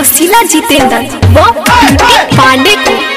जो सिला जितेंद्र वो पांडे को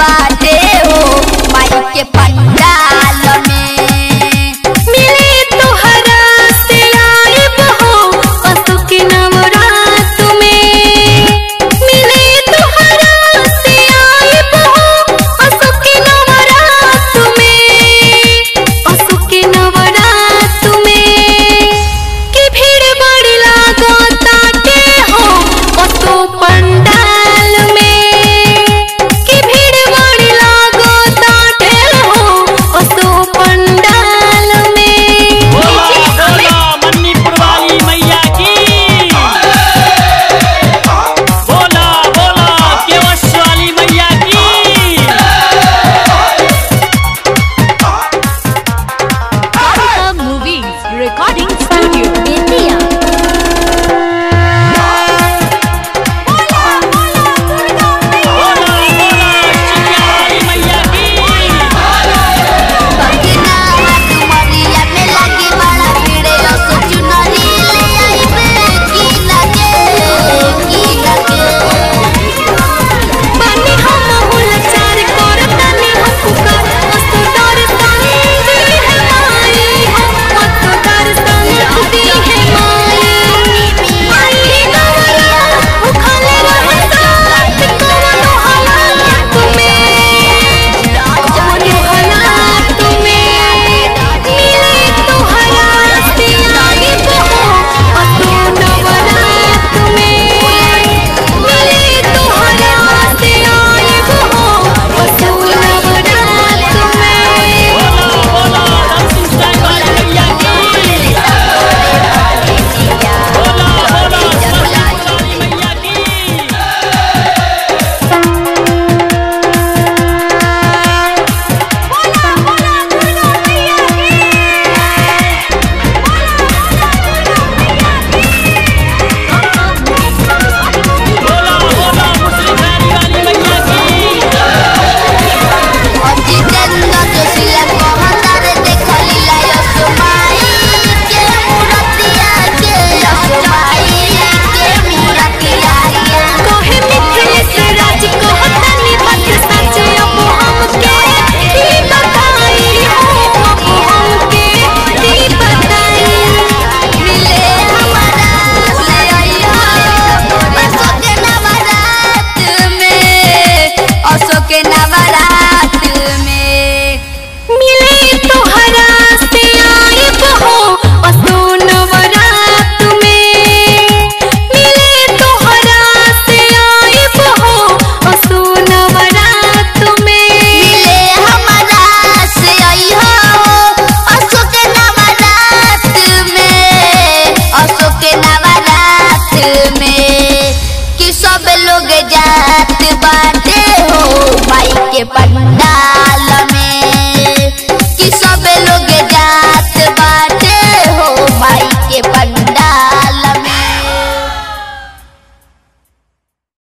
बाटे हो माई के पन्ना सब लोग जात बाटे हो भाई के पंडाल।